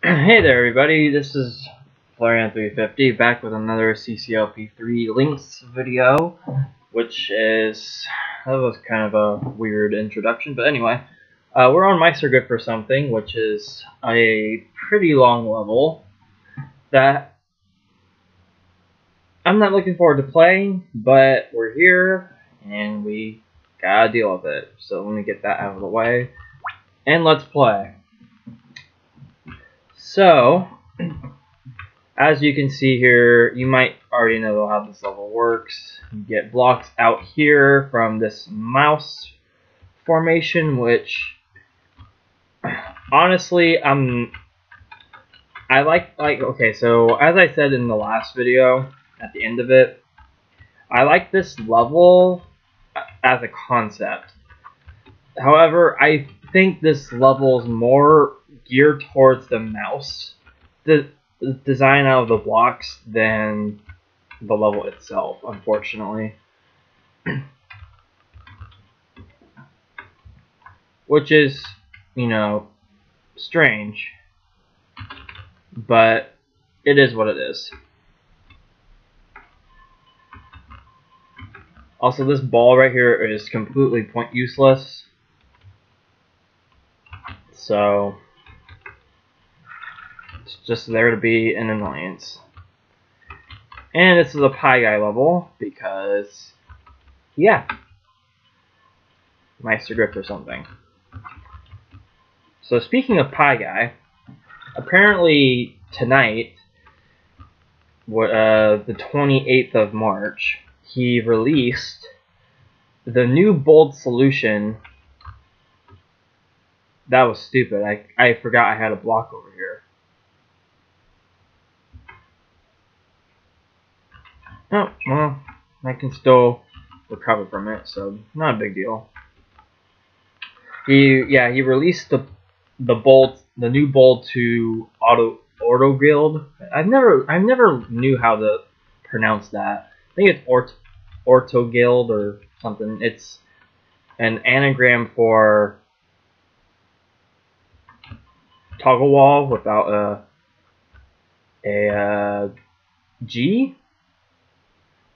hey there everybody, this is Florian350 back with another CCLP3 Lynx video, which is, that was kind of a weird introduction, but anyway, uh, we're on Mice Are Good for something, which is a pretty long level that I'm not looking forward to playing, but we're here and we gotta deal with it. So let me get that out of the way and let's play. So, as you can see here, you might already know how this level works. You get blocks out here from this mouse formation, which honestly, I'm I like like okay, so as I said in the last video at the end of it, I like this level as a concept. However, I think this level is more geared towards the mouse the, design of the blocks than the level itself, unfortunately. Which is, you know, strange. But it is what it is. Also, this ball right here is completely point useless. So, just there to be an annoyance. And this is a Pie Guy level because, yeah, Mice Are Good or something. So speaking of Pie Guy, apparently tonight, uh, the 28th of March, he released the new bold solution. That was stupid. I, I forgot I had a block over here. Oh, well, I can still recover from it, so not a big deal. He, yeah, he released the the bold, the new bold to auto Orto Guild. I've never, I never knew how to pronounce that. I think it's Ort Orto Guild or something. It's an anagram for toggle wall without a a uh, G.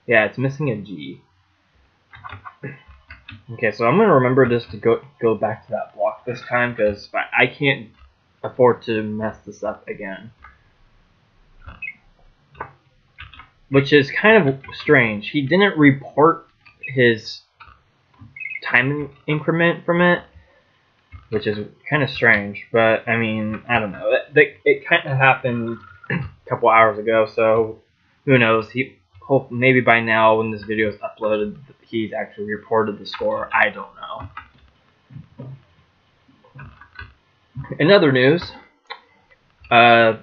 Yeah, it's missing a G. Okay, so I'm gonna remember this to go go back to that block this time because I can't afford to mess this up again. Which is kind of strange. He didn't report his time increment from it, which is kind of strange. But I mean, I don't know. It, it, it kind of happened a couple hours ago, so who knows? He hope maybe by now when this video is uploaded, he's actually reported the score. I don't know. In other news, uh,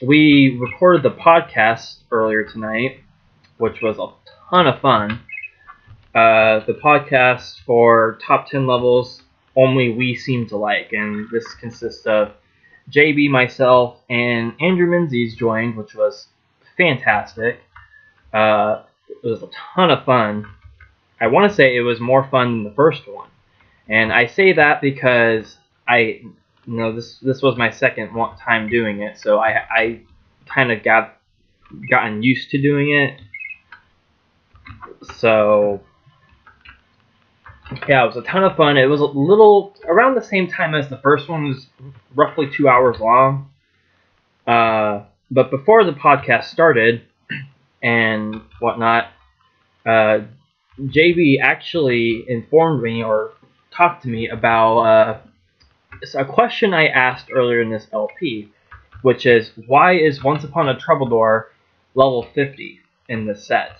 we recorded the podcast earlier tonight, which was a ton of fun. Uh, the podcast for top 10 levels only we seem to like, and this consists of JB, myself, and Andrew Menzies joined, which was fantastic. Uh, it was a ton of fun. I want to say it was more fun than the first one, and I say that because I, you know, this this was my second time doing it, so I I kind of got gotten used to doing it. So yeah, it was a ton of fun. It was a little around the same time as the first one was roughly two hours long. Uh, but before the podcast started and whatnot, uh, JB actually informed me or talked to me about uh, a question I asked earlier in this LP, which is why is Once Upon a Troubadour level 50 in the set?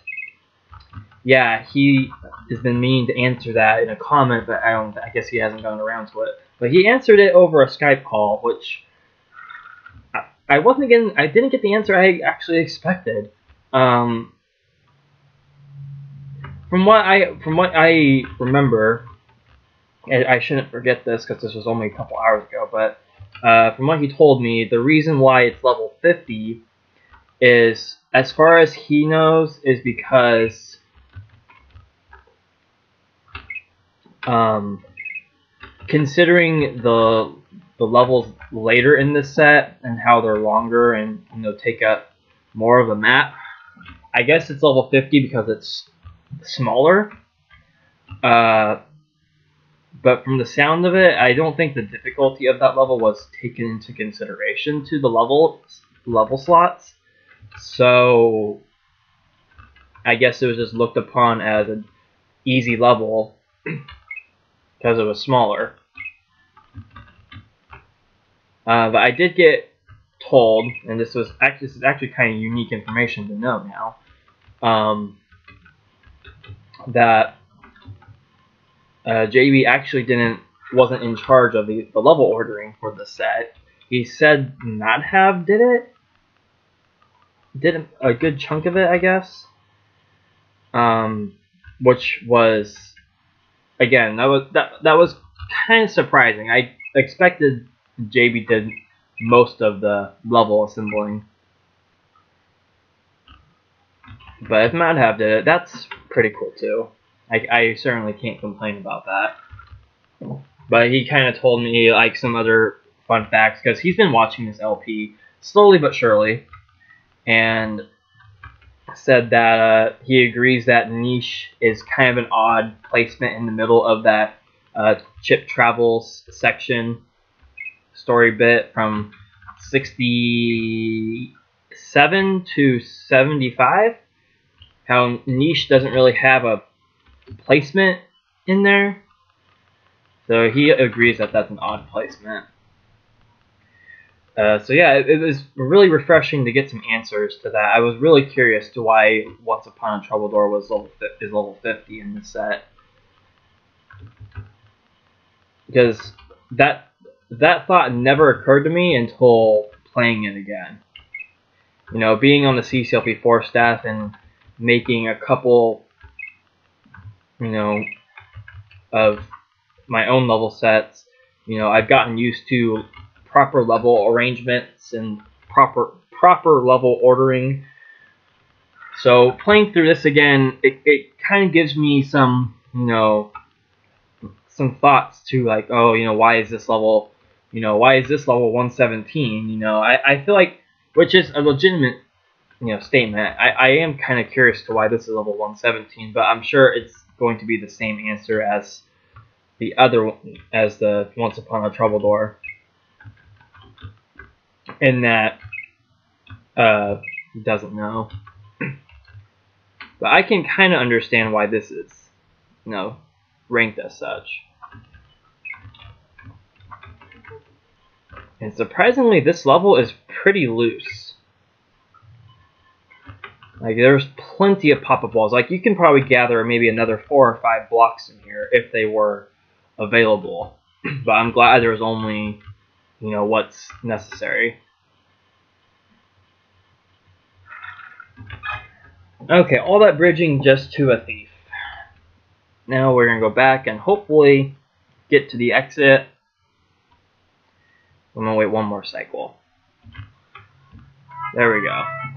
Yeah, he has been meaning to answer that in a comment, but I don't. I guess he hasn't gotten around to it. But he answered it over a Skype call, which I, I wasn't getting. I didn't get the answer I actually expected. Um, from what I from what I remember, I shouldn't forget this because this was only a couple hours ago. But uh, from what he told me, the reason why it's level 50 is, as far as he knows, is because um, considering the the levels later in this set and how they're longer and you know take up more of the map. I guess it's level 50 because it's smaller. Uh, but from the sound of it, I don't think the difficulty of that level was taken into consideration to the level level slots. So I guess it was just looked upon as an easy level because it was smaller. Uh, but I did get told, and this was actually this is actually kind of unique information to know now, um, that uh, JB actually didn't wasn't in charge of the, the level ordering for the set. He said Madhav did it, did a good chunk of it, I guess. Um, which was again that was that that was kind of surprising. I expected JB did most of the level assembling. But if Madhav did it, that's pretty cool too. I, I certainly can't complain about that. But he kind of told me like some other fun facts because he's been watching this LP slowly but surely, and said that uh, he agrees that niche is kind of an odd placement in the middle of that uh, chip travels section story bit from 67 to 75. How niche doesn't really have a placement in there. So he agrees that that's an odd placement. Uh, so yeah, it, it, was really refreshing to get some answers to that. I was really curious to why Once Upon a Troubled Troubledore was level is level 50 in the set because that that thought never occurred to me until playing it again. You know, being on the CCLP4 staff and making a couple, you know, of my own level sets, you know, I've gotten used to proper level arrangements and proper proper level ordering. So playing through this again, it, it kind of gives me some, you know, some thoughts to like, oh, you know, why is this level you know, why is this level 117? You know, I, I feel like, which is a legitimate, you know, statement. I, I am kind of curious to why this is level 117, but I'm sure it's going to be the same answer as the other, as the Once Upon a Troubledore. In that, uh, doesn't know. but I can kind of understand why this is, you know, ranked as such. And surprisingly, this level is pretty loose. Like, there's plenty of pop-up walls. Like, you can probably gather maybe another four or five blocks in here if they were available. but I'm glad there's only, you know, what's necessary. Okay, all that bridging just to a thief. Now we're going to go back and hopefully get to the exit I'm gonna wait one more cycle. There we go.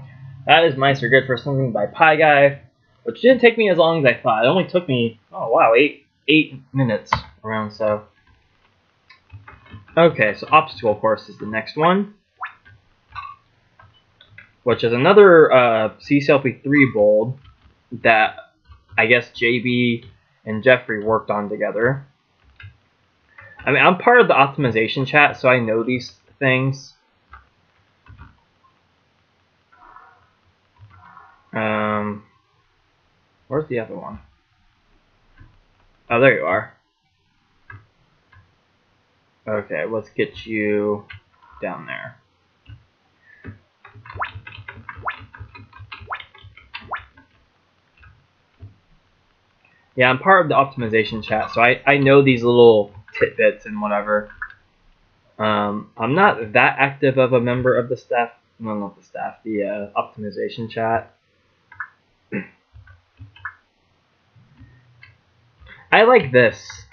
That is Mice Are Good for Something by Pie Guy, which didn't take me as long as I thought. It only took me, oh wow, eight eight minutes around so. Okay, so obstacle course is the next one, which is another uh, CCLP3 bold that I guess JB and Jeffrey worked on together. I mean, I'm part of the optimization chat, so I know these things. Um, where's the other one? Oh, there you are. Okay, let's get you down there. Yeah, I'm part of the optimization chat, so I, I know these little tidbits and whatever. Um, I'm not that active of a member of the staff, no, not the staff, the uh, optimization chat. I like this.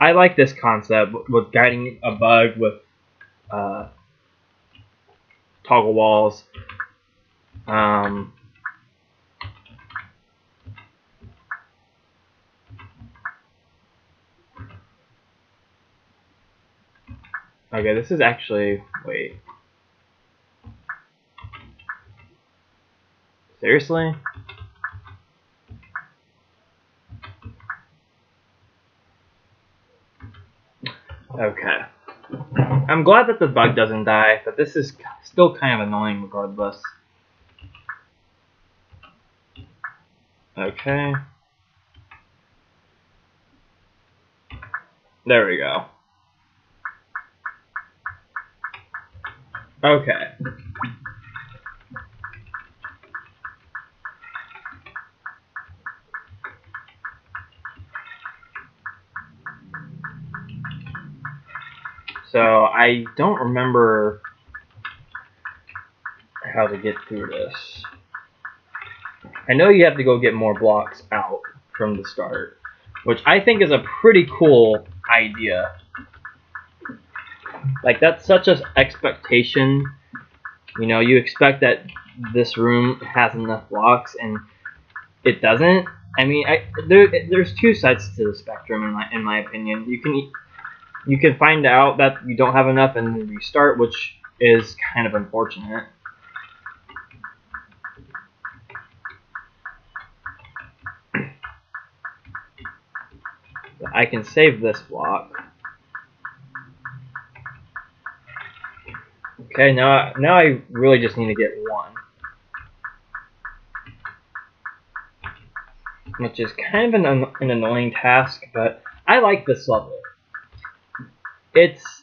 I like this concept with guiding a bug with uh, toggle walls. Um, Okay, this is actually wait. Seriously? Okay. I'm glad that the bug doesn't die, but this is still kind of annoying regardless. Okay. There we go. Okay. So I don't remember how to get through this. I know you have to go get more blocks out from the start, which I think is a pretty cool idea. Like that's such an expectation. You know, you expect that this room has enough blocks and it doesn't. I mean, I, there, there's two sides to the spectrum in my in my opinion. You can you can find out that you don't have enough and restart, which is kind of unfortunate. I can save this block. Okay, now now I really just need to get one. Which is kind of an, an annoying task, but I like this level it's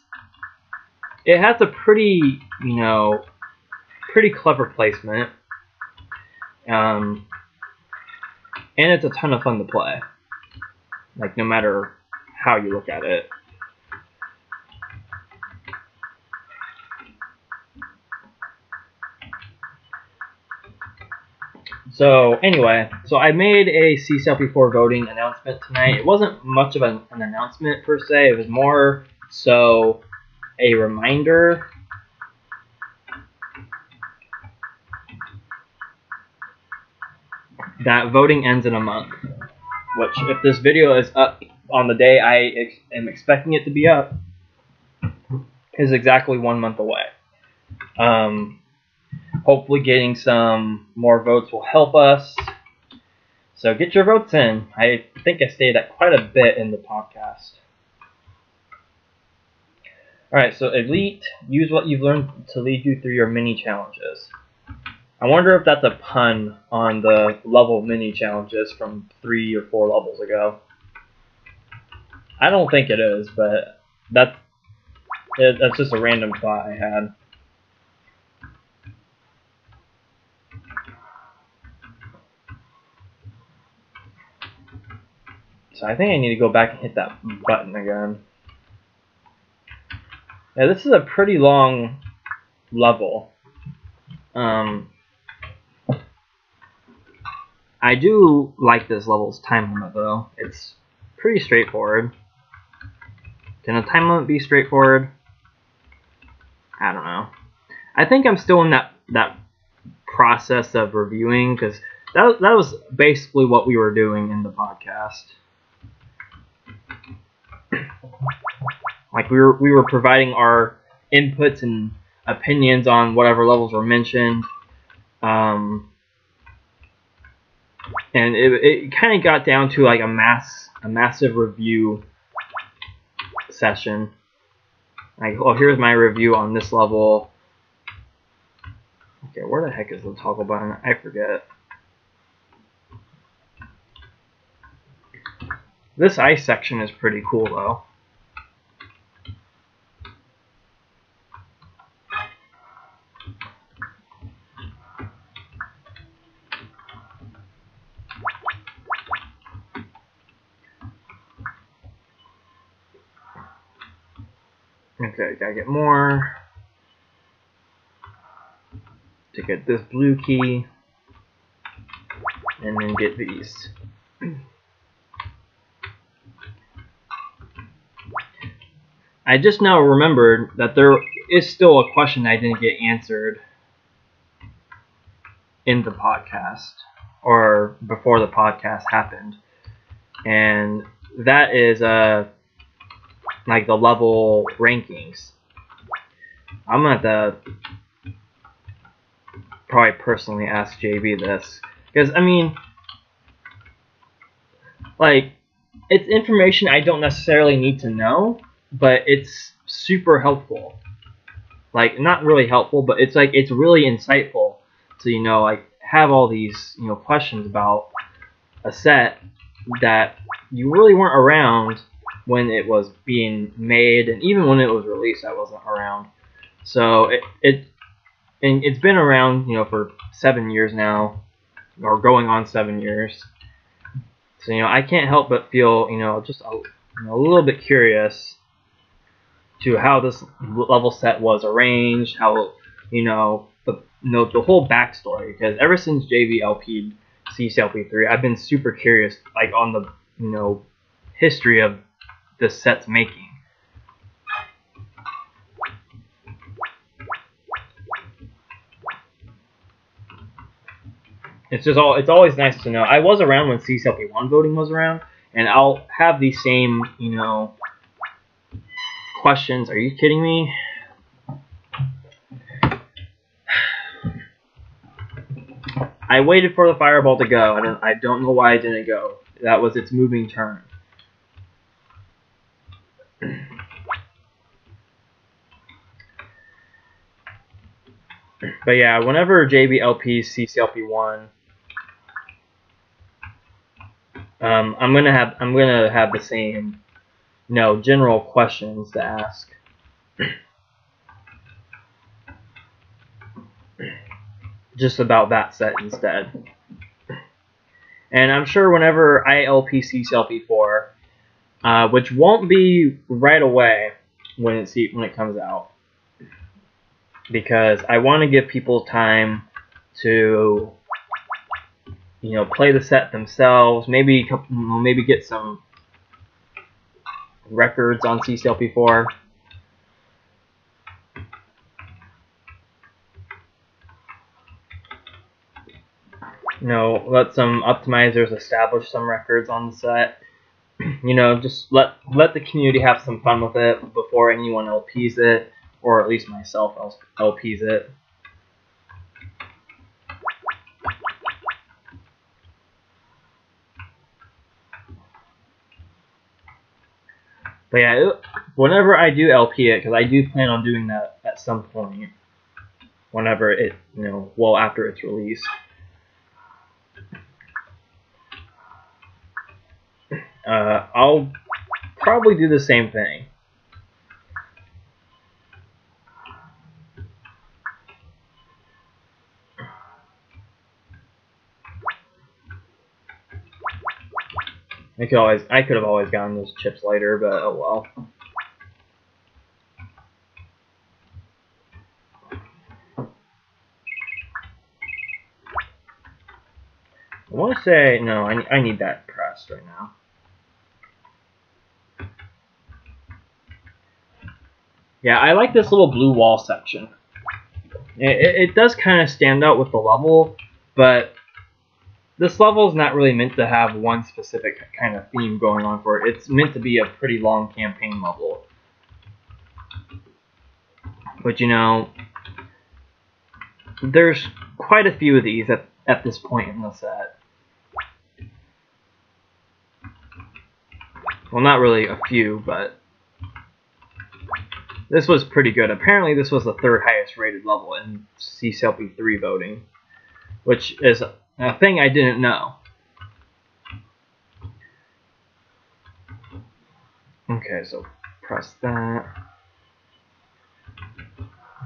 it has a pretty you know pretty clever placement um, and it's a ton of fun to play like no matter how you look at it So anyway, so I made a CCLP4 voting announcement tonight. It wasn't much of an, an announcement per se. It was more so, a reminder that voting ends in a month. Which, if this video is up on the day I ex am expecting it to be up, is exactly one month away. Um, hopefully, getting some more votes will help us. So get your votes in. I think I stayed at quite a bit in the podcast. Alright, so Elite, use what you've learned to lead you through your mini challenges. I wonder if that's a pun on the level mini challenges from three or four levels ago. I don't think it is, but that's it, that's just a random thought I had. So I think I need to go back and hit that button again. Now this is a pretty long level. Um, I do like this level's time limit though. It's pretty straightforward. Can a time limit be straightforward? I don't know. I think I'm still in that that process of reviewing because that that was basically what we were doing in the podcast. Like we were we were providing our inputs and opinions on whatever levels were mentioned. Um, and it, it kind of got down to like a mass a massive review session. Like, oh, here's my review on this level. Okay, where the heck is the toggle button? I forget. This ice section is pretty cool though. Gotta get more. To get this blue key. And then get these. I just now remembered that there is still a question I didn't get answered in the podcast or before the podcast happened. And that is uh like the level rankings. I'm gonna have to probably personally ask JB this because I mean, like, it's information I don't necessarily need to know, but it's super helpful. Like, not really helpful, but it's like it's really insightful to you know like have all these you know questions about a set that you really weren't around when it was being made, and even when it was released, I wasn't around. So it, it and it's been around, you know, for seven years now, or going on seven years. So you know, I can't help but feel, you know, just a, you know, a little bit curious to how this level set was arranged, how you know the you know the whole backstory. Because ever since JB LP'd CCLP3, I've been super curious, like on the you know history of the set's making. It's just all. It's always nice to know. I was around when CCLP one voting was around, and I'll have the same, you know, questions. Are you kidding me? I waited for the fireball to go. and. I don't know why it didn't go. That was its moving turn. But yeah, whenever JBLP CCLP1, um, I'm gonna have I'm gonna have the same, you know, general questions to ask. Just about that set instead. And I'm sure whenever I LP CCLP4, uh, which won't be right away when it when it comes out, because I want to give people time to you know play the set themselves maybe maybe get some records on CCLP4 you know let some optimizers establish some records on the set. You know just let let the community have some fun with it before anyone LPs it or at least myself LPs it. But yeah, whenever I do LP it, because I do plan on doing that at some point, whenever it, you know, well after its release. Uh, I'll probably do the same thing. I could always, I could have always gotten those chips later, but oh well. I want to say, no, I, I need that pressed right now. Yeah, I like this little blue wall section. It, it, it does kind of stand out with the level, but this level is not really meant to have one specific kind of theme going on for it. It's meant to be a pretty long campaign level. But you know, there's quite a few of these at, at this point in the set. Well, not really a few, but this was pretty good. Apparently, this was the third highest rated level in CCLP 3 voting, which is a thing I didn't know. Okay, so press that.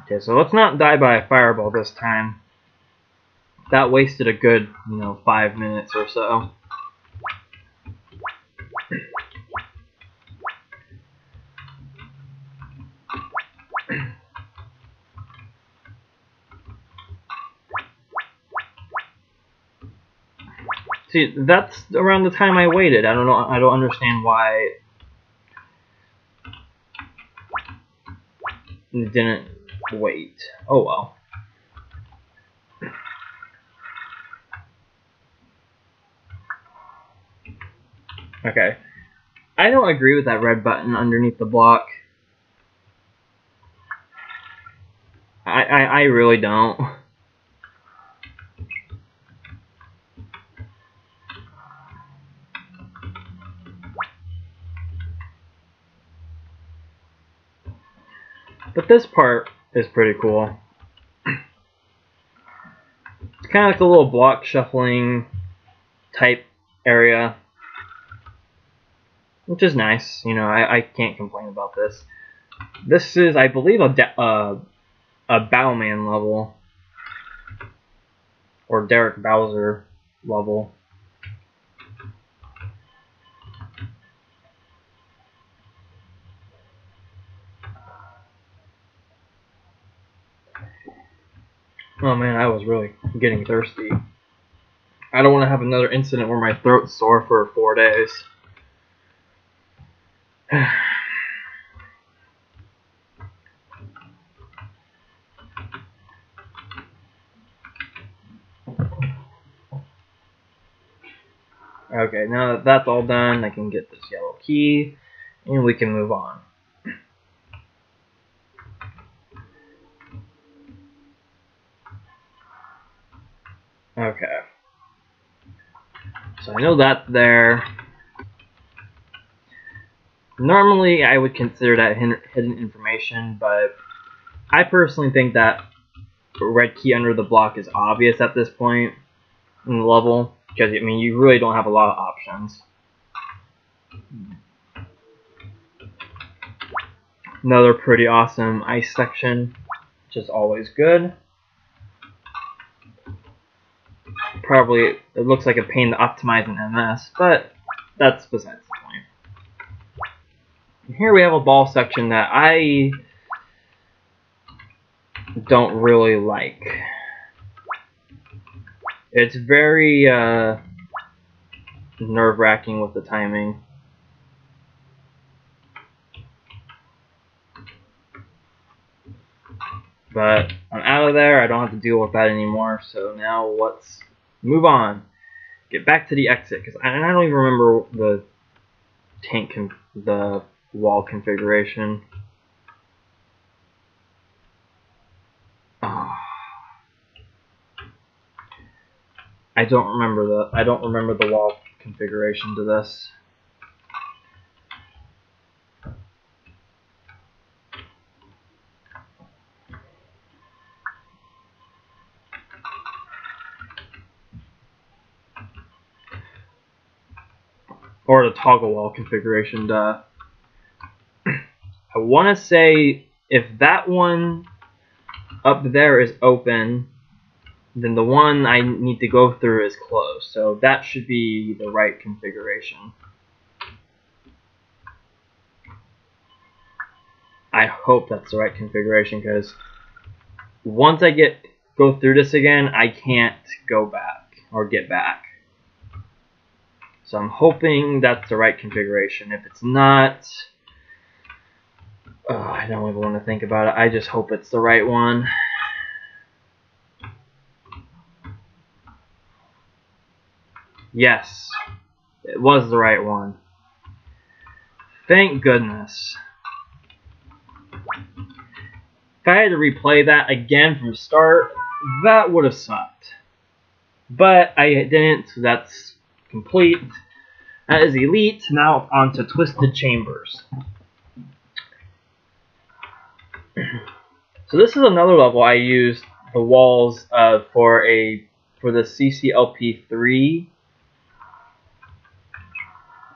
Okay, so let's not die by a fireball this time. That wasted a good, you know, five minutes or so. See, that's around the time I waited. I don't know. I don't understand why it didn't wait. Oh well. Okay. I don't agree with that red button underneath the block. I, I, I really don't. This part is pretty cool. It's kind of like a little block shuffling type area. Which is nice, you know, I, I can't complain about this. This is, I believe, a, uh, a Bowman level. Or Derek Bowser level. Oh man, I was really getting thirsty. I don't want to have another incident where my throat's sore for four days. okay, now that that's all done, I can get this yellow key, and we can move on. Okay. So I know that there. Normally, I would consider that hidden information, but I personally think that red key under the block is obvious at this point in the level, because, I mean, you really don't have a lot of options. Another pretty awesome ice section, which is always good. Probably it looks like a pain to optimize in MS, but that's besides the point. here we have a ball section that I don't really like. It's very uh, nerve-wracking with the timing. But I'm out of there. I don't have to deal with that anymore. So now let's move on. Get back to the exit because I, don't even remember the tank the wall configuration. Oh. I don't remember the I don't remember the wall configuration to this. Or the toggle wall configuration. Duh. I want to say if that one up there is open, then the one I need to go through is closed. So that should be the right configuration. I hope that's the right configuration because once I get go through this again, I can't go back or get back. So I'm hoping that's the right configuration. If it's not, oh, I don't even want to think about it. I just hope it's the right one. Yes, it was the right one. Thank goodness. If I had to replay that again from start, that would have sucked. But I didn't, so that's complete. That is Elite. Now on to Twisted Chambers. so this is another level I used the walls uh, for a for the CCLP3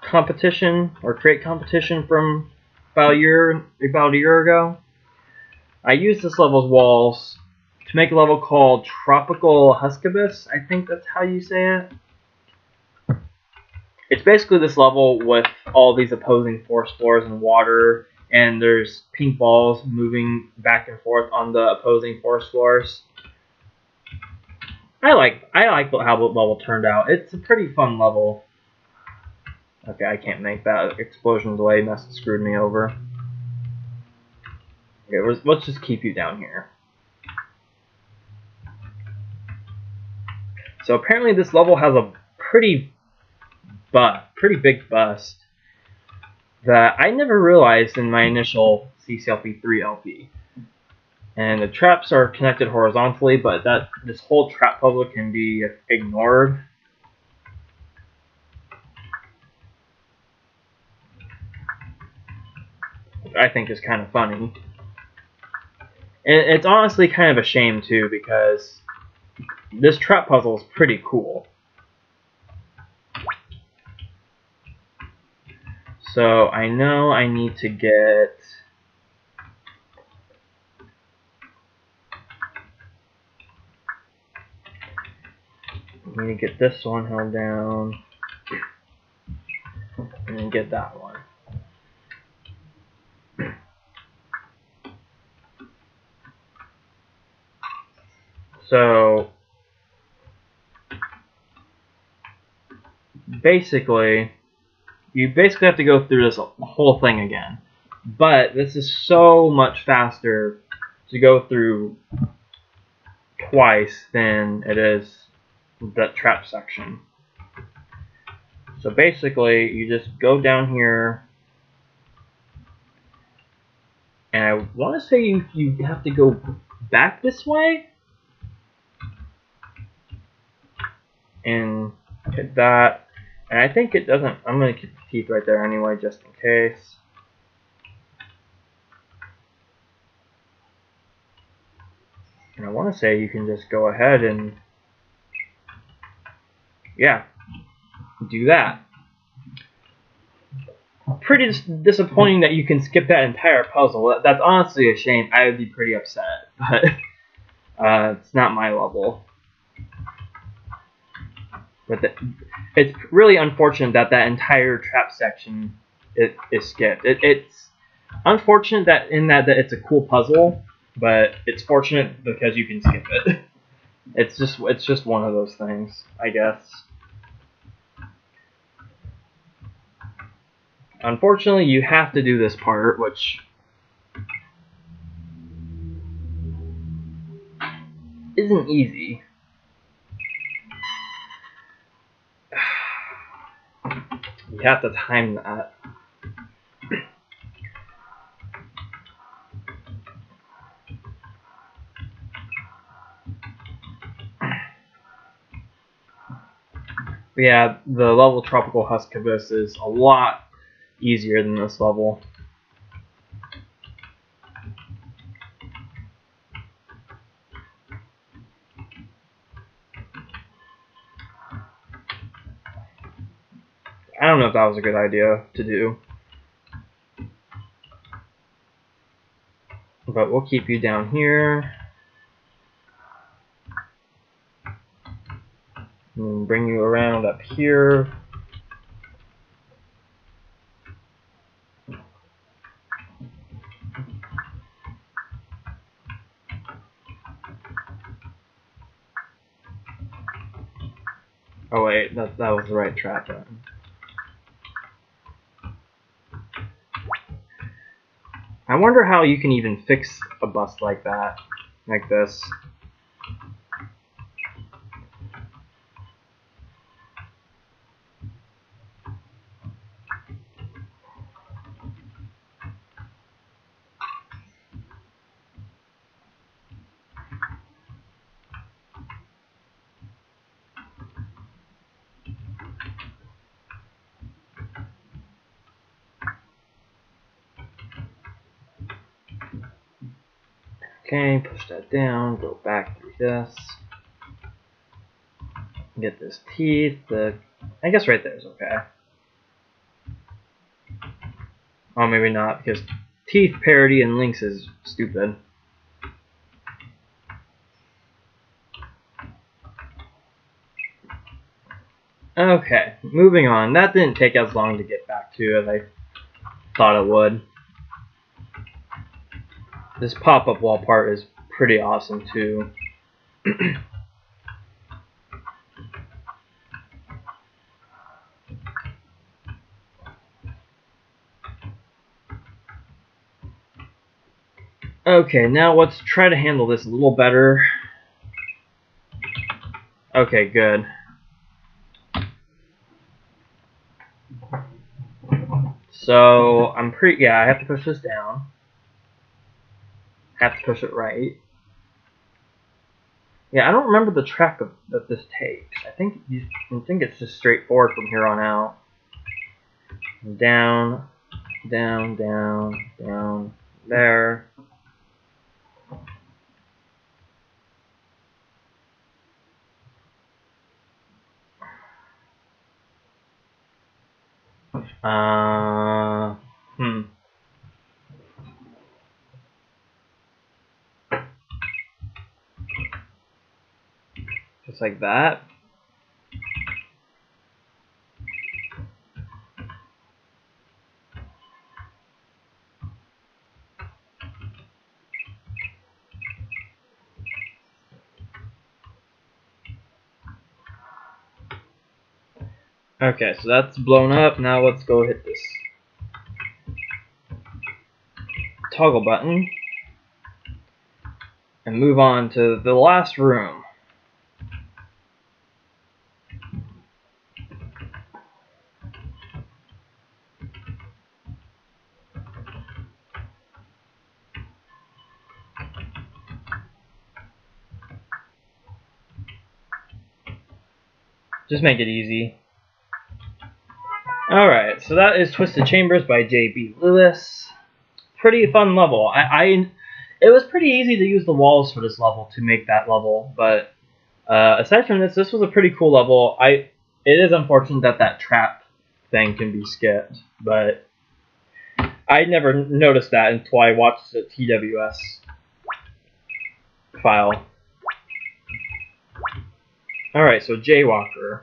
competition or crate competition from about a year about a year ago. I used this level's walls to make a level called Tropical Huskibus. I think that's how you say it it's basically this level with all these opposing force floors and water, and there's pink balls moving back and forth on the opposing force floors. I like I like how the level turned out. It's a pretty fun level. Okay, I can't make that explosion delay mess screwed me over. Okay, let's just keep you down here. So apparently this level has a pretty but pretty big bust that I never realized in my initial CCLP3 LP. And the traps are connected horizontally, but that this whole trap puzzle can be ignored. Which I think is kind of funny. And it's honestly kind of a shame too, because this trap puzzle is pretty cool. So I know I need to get I need to get this one held down and get that one. So basically you basically have to go through this whole thing again. But this is so much faster to go through twice than it is that trap section. So basically, you just go down here, and I want to say you, you have to go back this way, and hit that, and I think it doesn't, I'm going to keep the teeth right there anyway, just in case. And I want to say you can just go ahead and, yeah, do that. Pretty dis disappointing that you can skip that entire puzzle. That's honestly a shame. I would be pretty upset, but uh, it's not my level. But the, it's really unfortunate that that entire trap section is, is skipped. It, it's unfortunate that in that, that it's a cool puzzle, but it's fortunate because you can skip it. It's just it's just one of those things, I guess. Unfortunately, you have to do this part, which isn't easy. You have to time that. yeah, the level Tropical Husk Abyss is a lot easier than this level. I don't know if that was a good idea to do. But we'll keep you down here. And bring you around up here. Oh wait, that, that was the right track then. I wonder how you can even fix a bust like that, like this. Okay, push that down, go back through this. Get this teeth, the I guess right there is okay. Oh, maybe not, because teeth parity and Lynx is stupid. Okay, moving on. That didn't take as long to get back to as I thought it would. This pop-up wall part is pretty awesome too. okay, now let's try to handle this a little better. Okay, good. So, I'm pretty, yeah, I have to push this down. Have to push it right. Yeah, I don't remember the track of, that this takes. I think you, I think it's just straightforward from here on out. Down, down, down, down, there. Uh, Just like that. Okay, so that's blown up. Now let's go hit this toggle button and move on to the last room. Just make it easy. Alright, so that is Twisted Chambers by J.B. Lewis. Pretty fun level. I, I, It was pretty easy to use the walls for this level to make that level, but uh, aside from this, this was a pretty cool level. I It is unfortunate that that trap thing can be skipped, but I never noticed that until I watched the TWS file. Alright, so Jaywalker.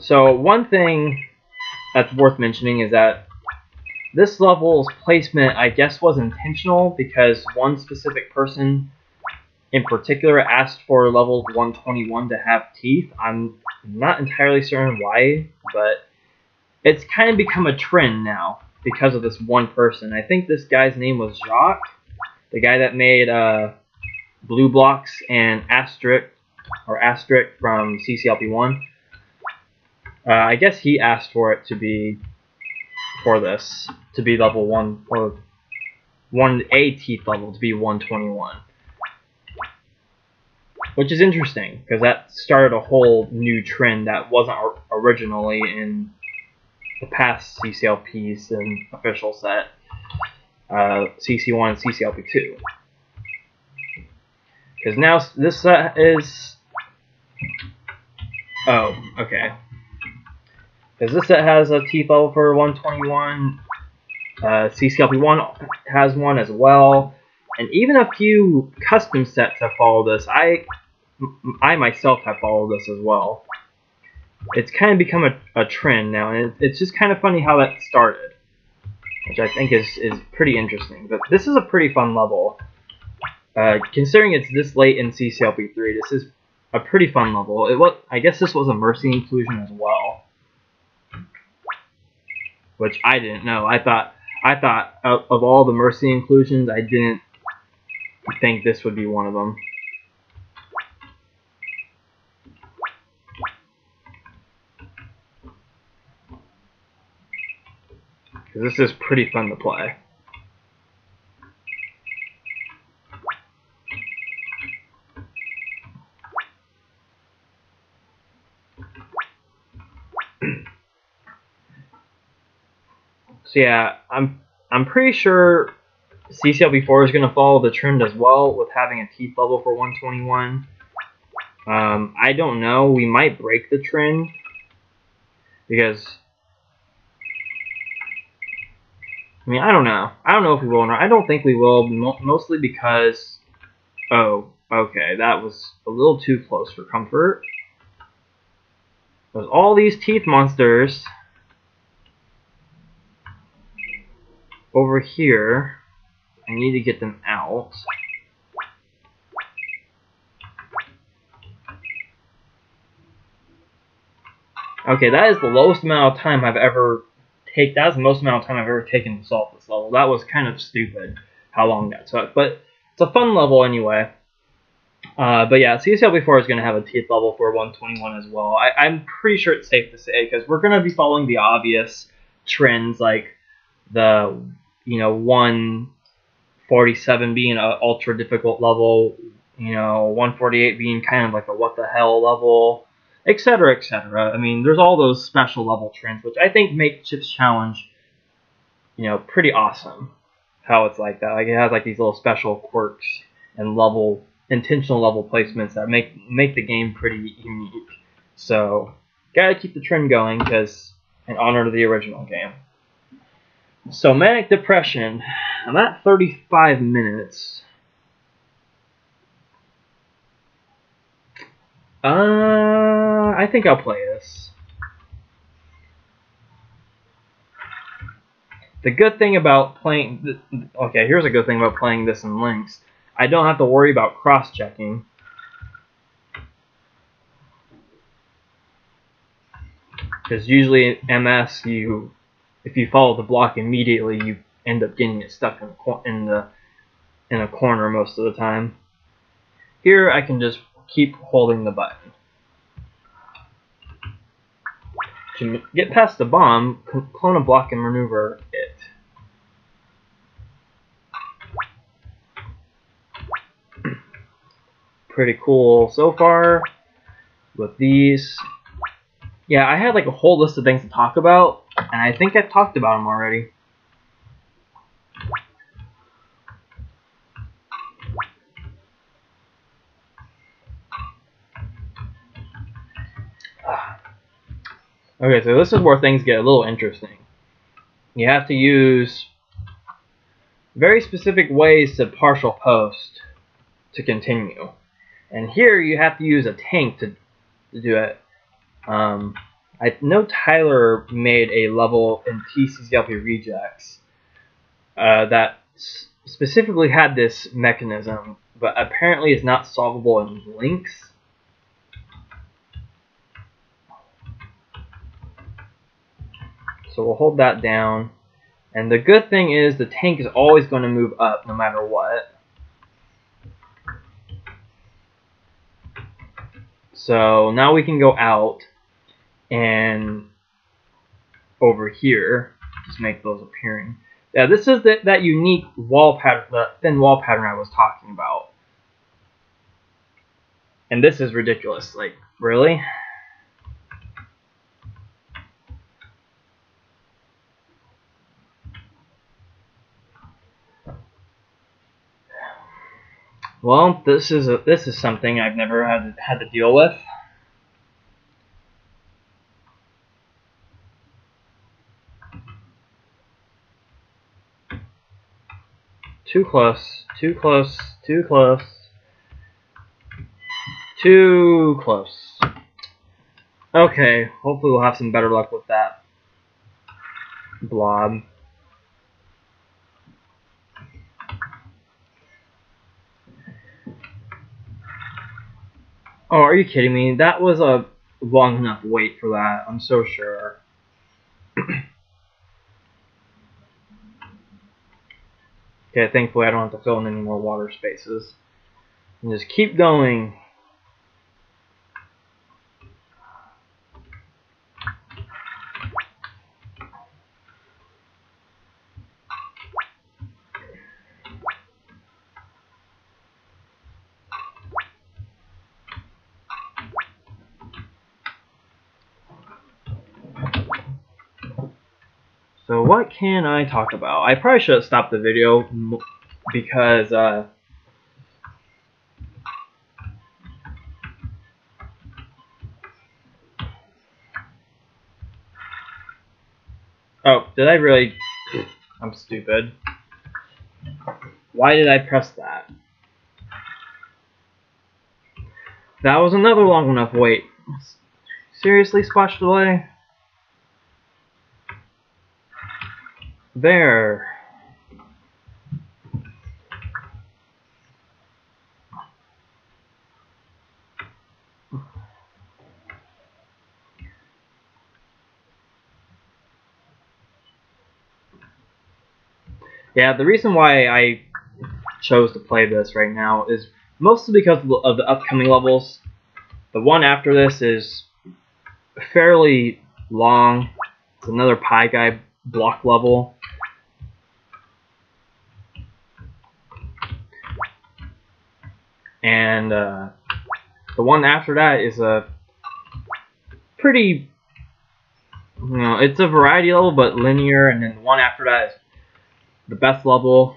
So one thing that's worth mentioning is that this level's placement, I guess, was intentional because one specific person in particular asked for level 121 to have teeth. I'm not entirely certain why, but it's kind of become a trend now because of this one person. I think this guy's name was Jacques, the guy that made uh, Blue Blocks and Asterisk or Asterisk from CCLP1. Uh, I guess he asked for it to be for this to be level one or one A teeth level to be 121, which is interesting because that started a whole new trend that wasn't originally in the past CCLPs and official set, uh, CC1 and CCLP2. Because now this set is. Oh, okay. Because this set has a teeth level for 121. Uh, CCLP1 has one as well. And even a few custom sets have followed this. I, I myself have followed this as well. It's kind of become a, a trend now, and it, it's just kind of funny how that started, which I think is, is pretty interesting. But this is a pretty fun level. Uh, considering it's this late in CCLP3, this is a pretty fun level. It was, I guess this was a Mercy inclusion as well which I didn't know. I thought I thought of, of all the Mercy inclusions, I didn't think this would be one of them. Because this is pretty fun to play. So yeah, I'm I'm pretty sure CCLP4 is going to follow the trend as well with having a teeth level for 121. Um, I don't know. We might break the trend because I mean I don't know. I don't know if we will or not. I don't think we will. Mostly because oh okay that was a little too close for comfort. There's all these teeth monsters. Over here, I need to get them out. Okay, that is the lowest amount of time I've ever take. That was the most amount of time I've ever taken to solve this level. That was kind of stupid how long that took, but it's a fun level anyway. Uh, but yeah, CCLP4 is going to have a teeth level for 121 as well. I, am pretty sure it's safe to say because we're going to be following the obvious trends like the you know, 147 being an ultra difficult level, you know, 148 being kind of like a what the hell level, etc., etc. I mean, there's all those special level trends, which I think make Chips Challenge, you know, pretty awesome. How it's like that. Like it has like these little special quirks and level intentional level placements that make make the game pretty unique. So gotta keep the trend going because in honor to the original game. So manic depression. I'm at 35 minutes. Uh, I think I'll play this. The good thing about playing, okay, here's a good thing about playing this in Lynx. I don't have to worry about cross-checking. Because usually MS, you, if you follow the block immediately, you end up getting it stuck in the, in the in a corner most of the time. Here, I can just keep holding the button. To get past the bomb, clone a block and maneuver it. Pretty cool so far with these. Yeah, I had like a whole list of things to talk about, and I think I've talked about them already. Okay, so this is where things get a little interesting. You have to use very specific ways to partial post to continue. And here you have to use a tank to, to do it. Um, I know Tyler made a level in TCCLP Rejects uh, that specifically had this mechanism, but apparently is not solvable in Lynx. So we'll hold that down. And the good thing is the tank is always going to move up no matter what. So now we can go out and over here, just make those appearing. Yeah, this is the, that unique wall pattern, the thin wall pattern I was talking about. And this is ridiculous. Like, really? Well, this is a, this is something I've never had had to deal with. Too close, too close, too close. Too close. Okay, hopefully we'll have some better luck with that blob. Oh, are you kidding me? That was a long enough wait for that, I'm so sure. okay, thankfully I don't have to fill in any more water spaces. And just keep going. So what can I talk about? I probably should have stopped the video because uh, Oh, did I really? I'm stupid. Why did I press that? That was another long enough wait. Seriously, Squash Delay? There. Yeah, the reason why I chose to play this right now is mostly because of the upcoming levels. The one after this is fairly long. It's another Pie Guy block level. And uh, the one after that is a pretty, you know, it's a variety level but linear, and then the one after that is the best level.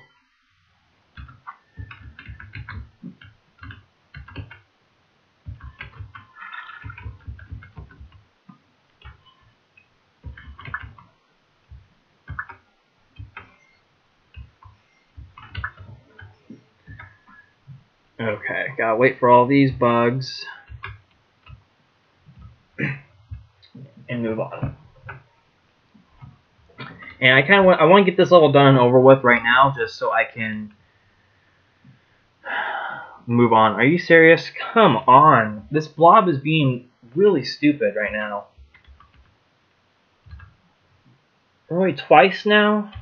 Gotta wait for all these bugs and move on. And I kind of want I want to get this level done and over with right now, just so I can move on. Are you serious? Come on, this blob is being really stupid right now. Really, twice now.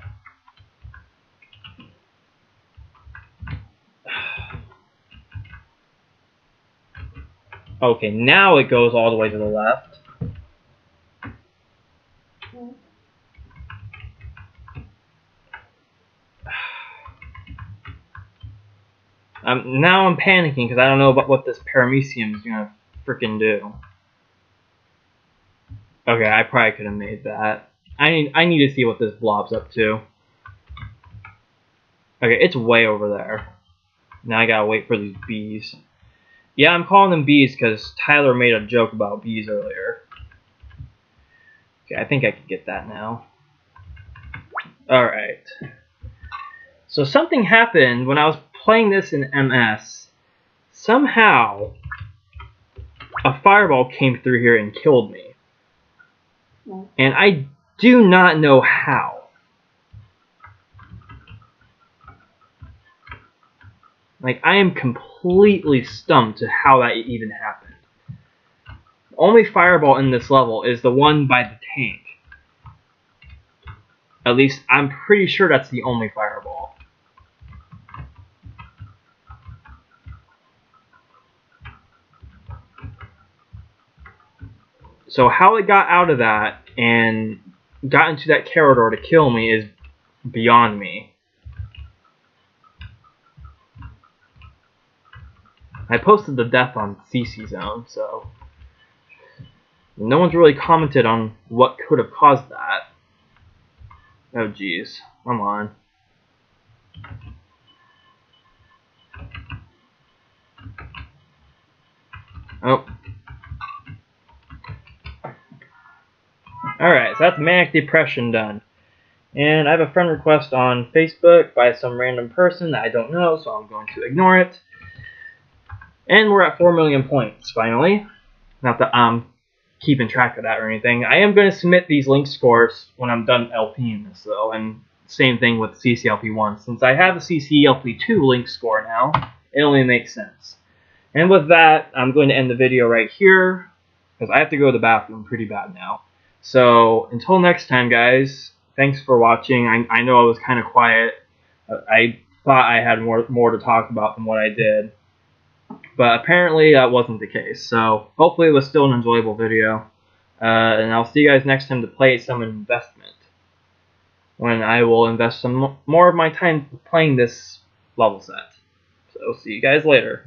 Okay, now it goes all the way to the left. Um, now I'm panicking because I don't know about what this paramecium is gonna freaking do. Okay, I probably could have made that. I need I need to see what this blob's up to. Okay, it's way over there. Now I gotta wait for these bees. Yeah, I'm calling them bees because Tyler made a joke about bees earlier. Okay, I think I can get that now. Alright. So something happened when I was playing this in MS. Somehow, a fireball came through here and killed me. Mm. And I do not know how. Like, I am completely stumped to how that even happened. The only fireball in this level is the one by the tank. At least, I'm pretty sure that's the only fireball. So how it got out of that and got into that corridor to kill me is beyond me. I posted the death on CC Zone, so no one's really commented on what could have caused that. Oh jeez, come on. Oh. Alright, so that's Manic Depression done. And I have a friend request on Facebook by some random person that I don't know, so I'm going to ignore it. And we're at 4 million points, finally. Not that I'm keeping track of that or anything. I am going to submit these Lynx scores when I'm done LPing this, though. And same thing with CCLP1. Since I have a CCLP2 Lynx score now, it only makes sense. And with that, I'm going to end the video right here, because I have to go to the bathroom pretty bad now. So, until next time, guys, thanks for watching. I, I know I was kind of quiet. I thought I had more, more to talk about than what I did. But apparently that wasn't the case. So hopefully it was still an enjoyable video. Uh, and I'll see you guys next time to play some investment. When I will invest some more of my time playing this level set. So see you guys later.